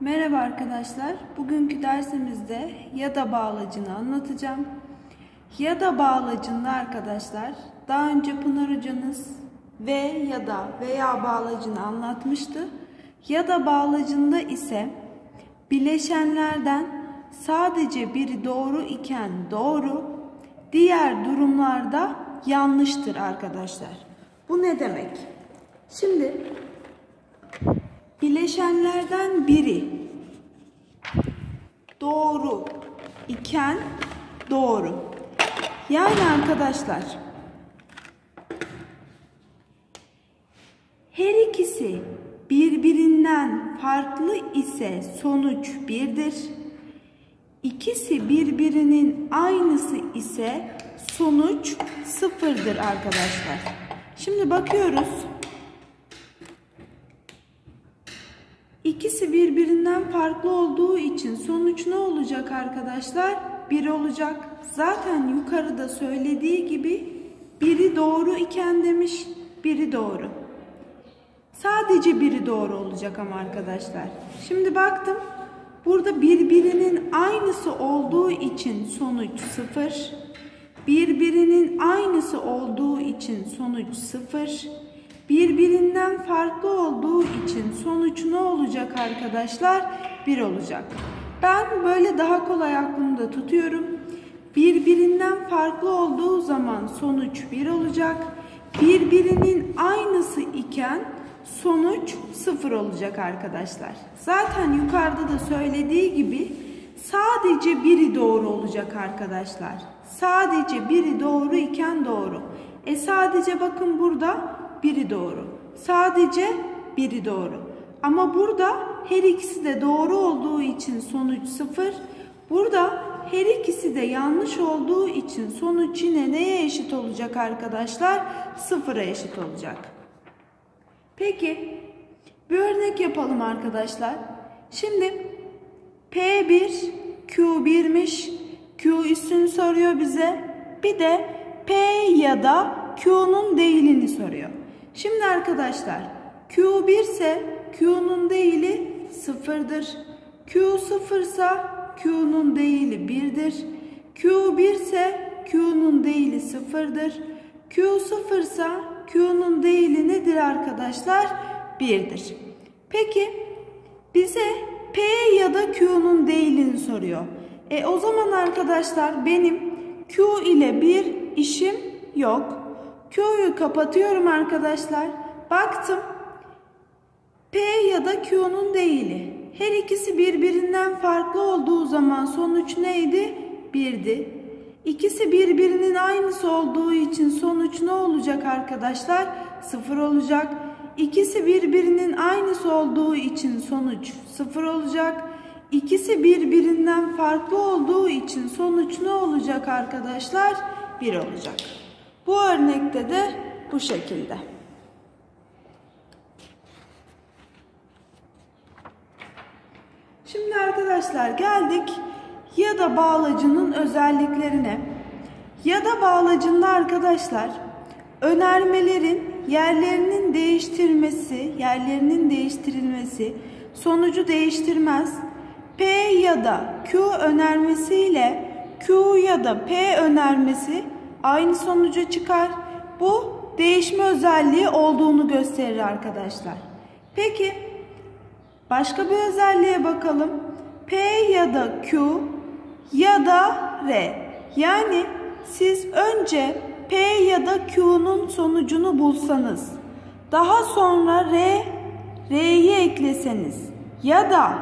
Merhaba arkadaşlar. Bugünkü dersimizde ya da bağlacını anlatacağım. Ya da bağlacında arkadaşlar daha önce Pınar hocanız ve ya da veya bağlacını anlatmıştı. Ya da bağlacında ise bileşenlerden sadece biri doğru iken doğru, diğer durumlarda yanlıştır arkadaşlar. Bu ne demek? Şimdi bileşenlerden biri doğru iken doğru. Yani arkadaşlar her ikisi birbirinden farklı ise sonuç birdir. İkisi birbirinin aynısı ise sonuç sıfırdır arkadaşlar. Şimdi bakıyoruz. İkisi birbirinden farklı olduğu için sonuç ne olacak arkadaşlar? Bir olacak. Zaten yukarıda söylediği gibi biri doğru iken demiş, biri doğru. Sadece biri doğru olacak ama arkadaşlar. Şimdi baktım. Burada birbirinin aynısı olduğu için sonuç sıfır. Birbirinin aynısı olduğu için sonuç sıfır. Birbirinden farklı olduğu için sonuç ne olacak arkadaşlar? Bir olacak. Ben böyle daha kolay aklımda tutuyorum. Birbirinden farklı olduğu zaman sonuç bir olacak. Birbirinin aynısı iken sonuç sıfır olacak arkadaşlar. Zaten yukarıda da söylediği gibi sadece biri doğru olacak arkadaşlar. Sadece biri doğru iken doğru. E sadece bakın burada biri doğru. Sadece biri doğru. Ama burada her ikisi de doğru olduğu için sonuç sıfır. Burada her ikisi de yanlış olduğu için sonuç yine neye eşit olacak arkadaşlar? Sıfıra eşit olacak. Peki bir örnek yapalım arkadaşlar. Şimdi P1 Q1'miş. Q üstünü soruyor bize. Bir de P ya da Q'nun değilini soruyor. Şimdi arkadaşlar Q1 ise Q'nun değili sıfırdır. Q sıfırsa Q'nun değili 1'dir. Q1 ise Q'nun değili sıfırdır. Q sıfırsa Q'nun değili nedir arkadaşlar? 1'dir. Peki bize P ya da Q'nun değilini soruyor. E o zaman arkadaşlar benim Q ile bir işim yok. Q'yu kapatıyorum arkadaşlar. Baktım. P ya da Q'nun değili. Her ikisi birbirinden farklı olduğu zaman sonuç neydi? 1'di. İkisi birbirinin aynısı olduğu için sonuç ne olacak arkadaşlar? 0 olacak. İkisi birbirinin aynısı olduğu için sonuç 0 olacak. İkisi birbirinden farklı olduğu için sonuç ne olacak arkadaşlar? 1 olacak. Bu örnekte de bu şekilde. Şimdi arkadaşlar geldik ya da bağlacının özelliklerine. Ya da bağlacında arkadaşlar önermelerin yerlerinin değiştirmesi, yerlerinin değiştirilmesi sonucu değiştirmez. P ya da Q önermesiyle Q ya da P önermesi aynı sonuca çıkar. Bu değişme özelliği olduğunu gösterir arkadaşlar. Peki başka bir özelliğe bakalım. P ya da Q ya da R. Yani siz önce P ya da Q'nun sonucunu bulsanız, daha sonra R, R'yi ekleseniz ya da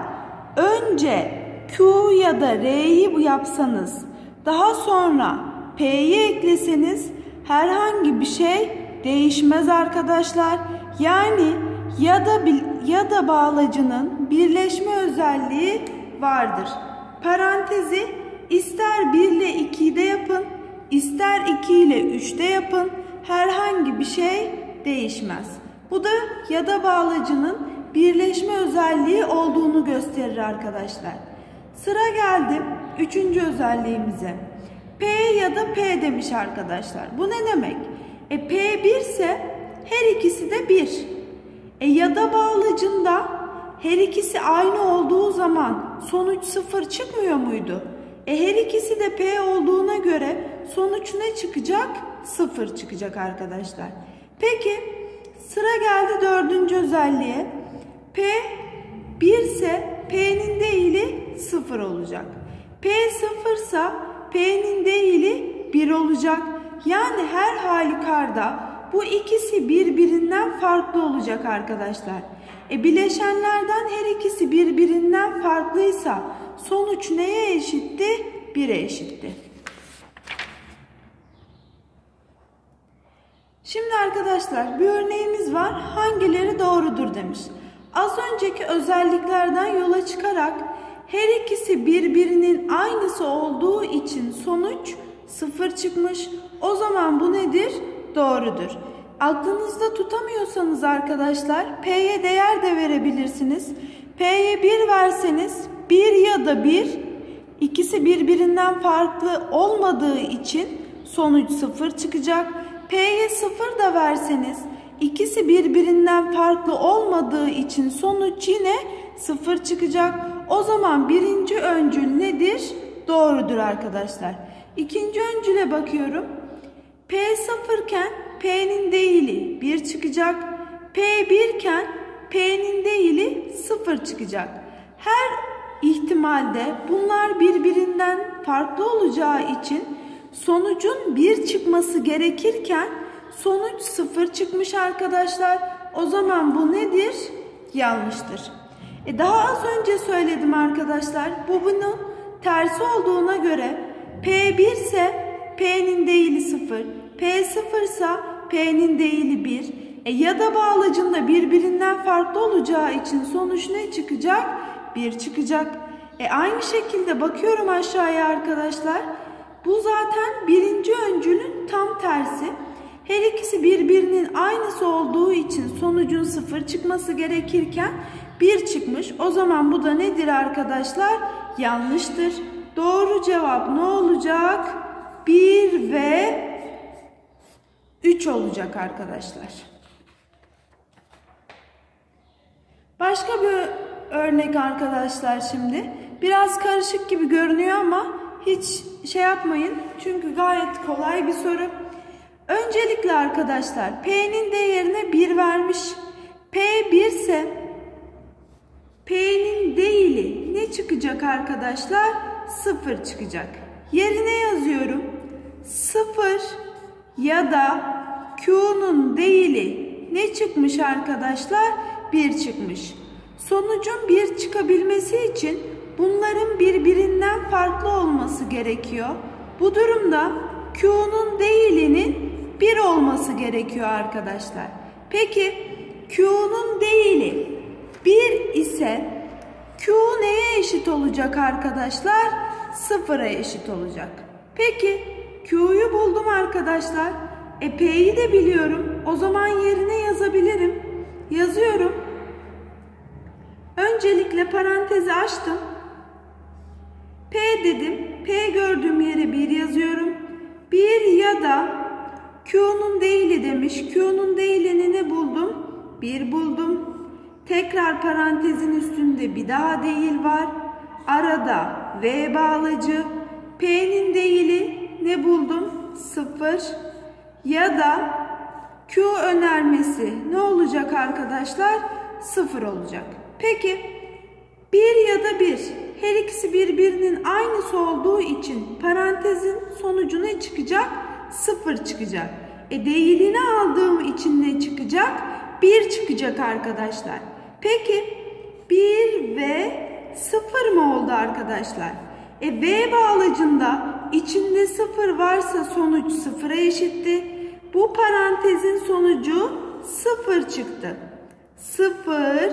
önce Q ya da R'yi yapsanız, daha sonra P'yi ekleseniz herhangi bir şey değişmez arkadaşlar. Yani ya da ya da bağlacının birleşme özelliği vardır. Parantezi ister 1 ile 2'de yapın, ister 2 ile 3'te yapın. Herhangi bir şey değişmez. Bu da ya da bağlacının birleşme özelliği olduğunu gösterir arkadaşlar. Sıra geldi üçüncü özelliğimize. P ya da P demiş arkadaşlar. Bu ne demek? E P 1 ise her ikisi de 1. E ya da bağlacında her ikisi aynı olduğu zaman sonuç sıfır çıkmıyor muydu? E her ikisi de P olduğuna göre sonuç ne çıkacak? Sıfır çıkacak arkadaşlar. Peki sıra geldi dördüncü özelliğe. P 1 ise P'nin değili sıfır olacak. P sıfırsa P'nin değili 1 olacak. Yani her halükarda bu ikisi birbirinden farklı olacak arkadaşlar. E bileşenlerden her ikisi birbirinden farklıysa sonuç neye eşitti? 1'e eşitti. Şimdi arkadaşlar bir örneğimiz var. Hangileri doğrudur demiş. Az önceki özelliklerden yola çıkarak her ikisi birbirinin aynısı olduğu için sonuç sıfır çıkmış. O zaman bu nedir? Doğrudur. Aklınızda tutamıyorsanız arkadaşlar P'ye değer de verebilirsiniz. P'ye 1 verseniz 1 ya da 1 ikisi birbirinden farklı olmadığı için sonuç 0 çıkacak. P'ye 0 da verseniz ikisi birbirinden farklı olmadığı için sonuç yine 0 çıkacak. O zaman birinci öncül nedir? Doğrudur arkadaşlar. İkinci öncüle bakıyorum. P 0 iken P'nin değili 1 çıkacak. P 1 iken P'nin değili 0 çıkacak. Her ihtimalde bunlar birbirinden farklı olacağı için sonucun 1 çıkması gerekirken sonuç 0 çıkmış arkadaşlar. O zaman bu nedir? Yanlıştır. E daha az önce söyledim arkadaşlar. Bu bunun tersi olduğuna göre P1 ise P'nin değili 0. P0 ise P'nin değili 1. E ya da bağlacında birbirinden farklı olacağı için sonuç ne çıkacak? 1 çıkacak. E aynı şekilde bakıyorum aşağıya arkadaşlar. Bu zaten birinci öncülün tam tersi. Her ikisi birbirinin aynısı olduğu için sonucun sıfır çıkması gerekirken bir çıkmış. O zaman bu da nedir arkadaşlar? Yanlıştır. Doğru cevap ne olacak? 1 ve 3 olacak arkadaşlar. Başka bir örnek arkadaşlar şimdi. Biraz karışık gibi görünüyor ama hiç şey yapmayın. Çünkü gayet kolay bir soru. Öncelikle arkadaşlar P'nin değerine 1 vermiş. P 1 ise P'nin değili ne çıkacak arkadaşlar? 0 çıkacak. Yerine yazıyorum. 0 ya da Q'nun değili ne çıkmış arkadaşlar? 1 çıkmış. Sonucun 1 çıkabilmesi için bunların birbirinden farklı olması gerekiyor. Bu durumda Q'nun değilinin 1 olması gerekiyor arkadaşlar. Peki Q'nun değili 1 ise Q neye eşit olacak arkadaşlar? 0'a eşit olacak. Peki Q'yu buldum arkadaşlar. E P'yi de biliyorum. O zaman yerine yazabilirim. Yazıyorum. Öncelikle parantezi açtım. P dedim. P gördüğüm yere 1 yazıyorum. 1 ya da Q'nun değili demiş. Q'nun değilini ne buldum? 1 buldum. Tekrar parantezin üstünde bir daha değil var. Arada V bağlacı. P'nin değili ne buldum? 0. Ya da Q önermesi ne olacak arkadaşlar? 0 olacak. Peki 1 ya da 1 her ikisi birbirinin aynısı olduğu için parantezin sonucu ne çıkacak? 0 çıkacak. E değilini aldığım için ne çıkacak? 1 çıkacak arkadaşlar. Peki 1 ve 0 mı oldu arkadaşlar? E V bağlacında içinde 0 varsa sonuç 0'a eşitti. Bu parantezin sonucu 0 çıktı. 0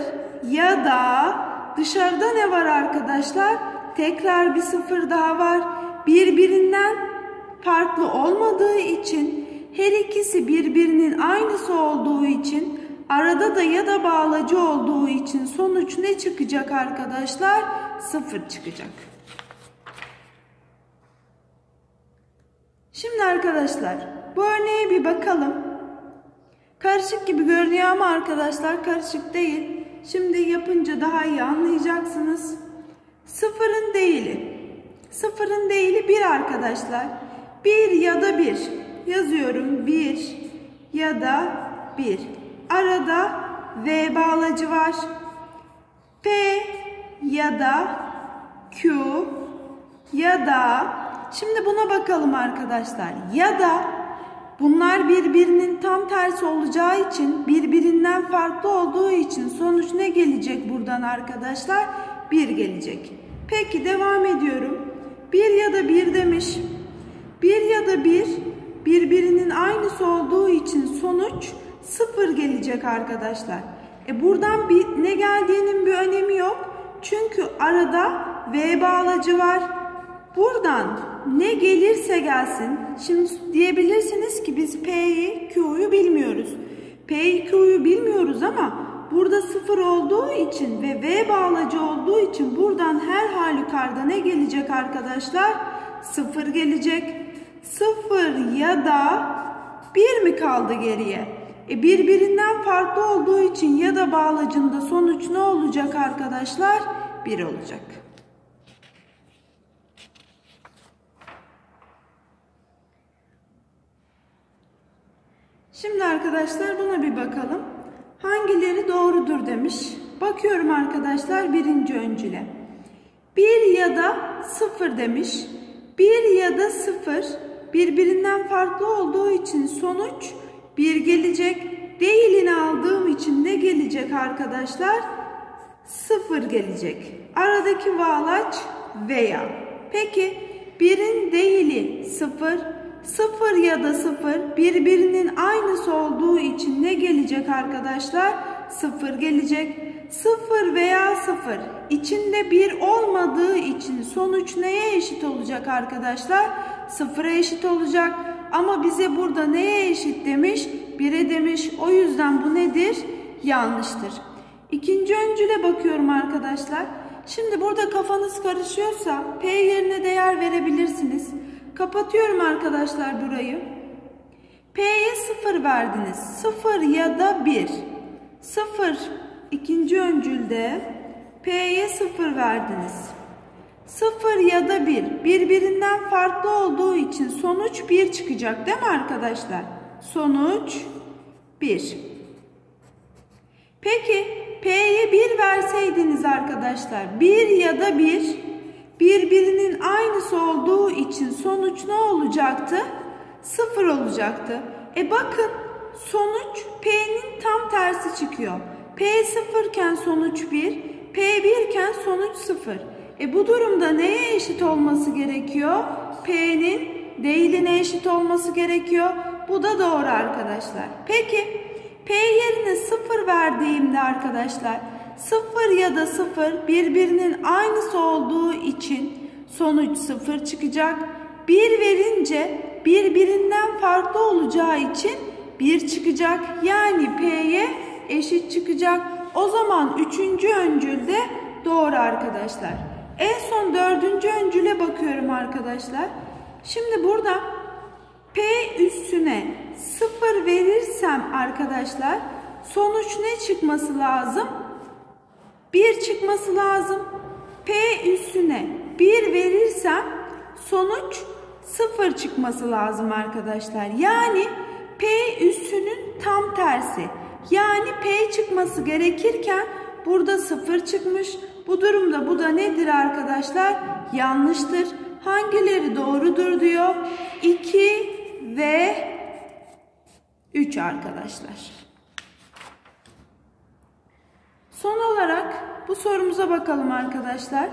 ya da dışarıda ne var arkadaşlar? Tekrar bir 0 daha var. Birbirinden farklı olmadığı için her ikisi birbirinin aynısı olduğu için arada da ya da bağlacı olduğu için sonuç ne çıkacak arkadaşlar? 0 çıkacak. Şimdi arkadaşlar bu örneğe bir bakalım. Karışık gibi görünüyor ama arkadaşlar karışık değil. Şimdi yapınca daha iyi anlayacaksınız. Sıfırın değili. Sıfırın değili bir arkadaşlar. Bir ya da bir. Yazıyorum bir ya da bir. Arada V bağlacı var. P ya da Q ya da şimdi buna bakalım arkadaşlar. Ya da bunlar birbirinin tam tersi olacağı için birbirinden farklı olduğu için sonuç ne gelecek buradan arkadaşlar? 1 gelecek. Peki devam ediyorum. 1 ya da 1 demiş. 1 ya da 1 birbirinin aynısı olduğu için sonuç 0 gelecek arkadaşlar. E buradan bir ne geldiğinin bir önemi yok. Çünkü arada V bağlacı var. Buradan ne gelirse gelsin. Şimdi diyebilirsiniz ki biz P'yi, Q'yu bilmiyoruz. P'yi, Q'yu bilmiyoruz ama burada sıfır olduğu için ve V bağlacı olduğu için buradan her halükarda ne gelecek arkadaşlar? Sıfır gelecek. Sıfır ya da bir mi kaldı geriye? E birbirinden farklı olduğu için ya da bağlacında sonuç ne olacak arkadaşlar? 1 olacak. Şimdi arkadaşlar buna bir bakalım. Hangileri doğrudur demiş. Bakıyorum arkadaşlar birinci öncüle. 1 ya da 0 demiş. 1 ya da 0 birbirinden farklı olduğu için sonuç 1 gelecek. Değilini aldığım için ne gelecek arkadaşlar? 0 gelecek. Aradaki bağlaç veya. Peki 1'in değili 0, 0 ya da 0 birbirinin aynısı olduğu için ne gelecek arkadaşlar? 0 gelecek. 0 veya 0 içinde 1 olmadığı için sonuç neye eşit olacak arkadaşlar? 0'a eşit olacak. Ama bize burada neye eşit demiş? 1'e demiş. O yüzden bu nedir? Yanlıştır. İkinci öncüle bakıyorum arkadaşlar. Şimdi burada kafanız karışıyorsa P yerine değer verebilirsiniz. Kapatıyorum arkadaşlar burayı. P'ye 0 verdiniz. 0 ya da 1. 0 ikinci öncülde P'ye 0 verdiniz. 0 ya da 1 birbirinden farklı olduğu için sonuç 1 çıkacak değil mi arkadaşlar? Sonuç 1. Peki P'ye 1 verseydiniz arkadaşlar 1 ya da 1 birbirinin aynısı olduğu için sonuç ne olacaktı? 0 olacaktı. E bakın sonuç P'nin tam tersi çıkıyor. P 0 iken sonuç 1, P 1 iken sonuç 0. E bu durumda neye eşit olması gerekiyor? P'nin değiline eşit olması gerekiyor. Bu da doğru arkadaşlar. Peki P yerine 0 verdiğimde arkadaşlar 0 ya da 0 birbirinin aynısı olduğu için sonuç 0 çıkacak. 1 verince birbirinden farklı olacağı için 1 çıkacak. Yani P'ye eşit çıkacak. O zaman 3. öncülde doğru arkadaşlar. En son 4. öncüle bakıyorum arkadaşlar. Şimdi burada P üstüne 0 verirsem arkadaşlar sonuç ne çıkması lazım? 1 çıkması lazım. P üstüne 1 verirsem sonuç 0 çıkması lazım arkadaşlar. Yani P üstünün tam tersi. Yani P çıkması gerekirken burada 0 çıkmış. Bu durumda bu da nedir arkadaşlar? Yanlıştır. Hangileri doğrudur diyor? 2 ve 3 arkadaşlar. Son olarak bu sorumuza bakalım arkadaşlar.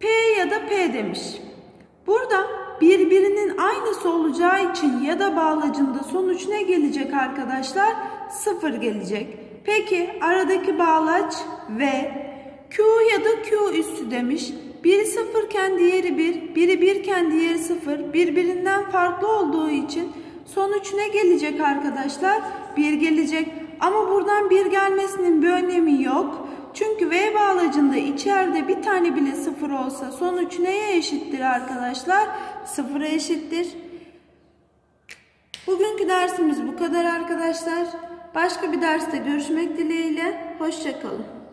P ya da P demiş. Burada birbirinin aynısı olacağı için ya da bağlacında sonuç ne gelecek arkadaşlar? 0 gelecek. Peki aradaki bağlaç V. Q ya da Q üstü demiş. Biri sıfırken diğeri bir, biri birken diğeri sıfır. Birbirinden farklı olduğu için sonuç ne gelecek arkadaşlar? Bir gelecek. Ama buradan bir gelmesinin bir önemi yok. Çünkü V bağlacında içeride bir tane bile sıfır olsa sonuç neye eşittir arkadaşlar? Sıfıra eşittir. Bugünkü dersimiz bu kadar arkadaşlar. Başka bir derste görüşmek dileğiyle. Hoşçakalın.